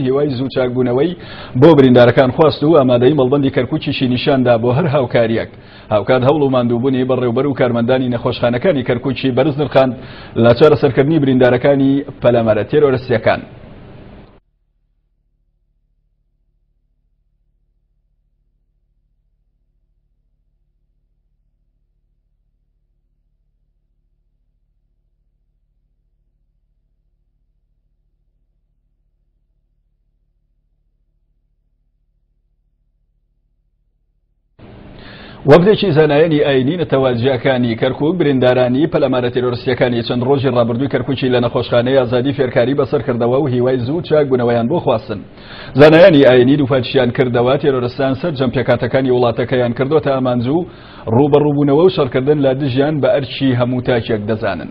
هیوای زوو چاکبوونەوەی بۆ بریندارەکان خواست و ئامادەی مەڵبەندی کەرکوکیشی نیشاندا بۆ هەر هاوکاریەک هاوکات هەوڵ و ماندووبوونی بەڕێوبەر و کارمەندانی نەخۆشخانەکانی کەرکوکی بەرز نرخاند لە چارەسەرکردنی بریندارەکانی پەلامارە تێرۆرستیەکان. وەفدێکی زانایانی ئاینی نەتەواجیاکانی کەرکک بریندارانی پەلەمارە تێرۆرسیەکانی چەند ڕۆژی ڕابردووی کەرککی لە نەخۆشخانەی ئازادی فێرکاری بەسەر کردەوە و هیوای زوو چاک بوونەوەیان بۆ خواستن زانایانی ئاینی دووپاتشیان کردەوە تێرۆرستان سەر جەم پێکاتەکانی وڵاتەکەیان کردوتە ئامانج و ڕوبەڕووبوونەوە و شەڕکردن لە دژیان بە ئەرکی هەموو تاکێک دەزانن.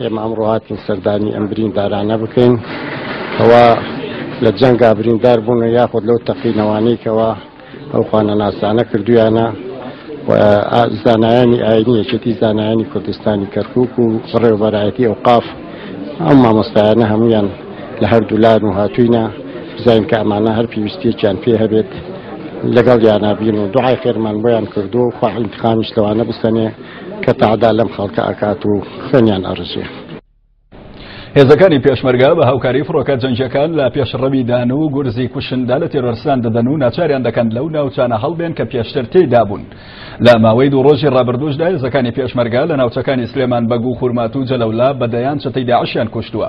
ئێمە ئەمڕۆ هاتین سەردانی ئەم بریندارانە بکەین کەوا لە جەنگا بریندار بوون و یاخود لەو تەقینەوانەی کەوا ئەو خوانە ناسانە کردویانە زانایانی ئاینی یەکێتی زانایانی کوردستانی کەرکک و بڕێوبەرایەتی ئەو قاف ئەم مامۆستایانە هەمویان لە هەردوولان و هاتوینە بزانین کە ئەمانە هەر پێویستیەکیان پێ هەبێت لەگەڵ یانابیین و دوعای خێرمان بۆیان کردو و خواحینتخانیش لەوانە بسەنێ کە تەعدا لەم خەڵکە ئەکات و خوێنیان ئەڕژێ. هێزەکانی پێشمەرگا بە هاوکاری فڕۆکە جەنجەکان لە پێشڕەوی دان و گورزی کوشندا لە تێرۆرسان دەدەن و ناچاریان دەکەن لەو ناوچانە هەڵبێن کە پێشتر تێدا بوون لە ماوەی دوو ڕۆژی ڕابردوشدا هێزەکانی پێشمەرگا لە ناوچەکانی سلێمان بەگ و خورمات و جەلەولا بەدەیان چەتەی داعشیان کوشتووە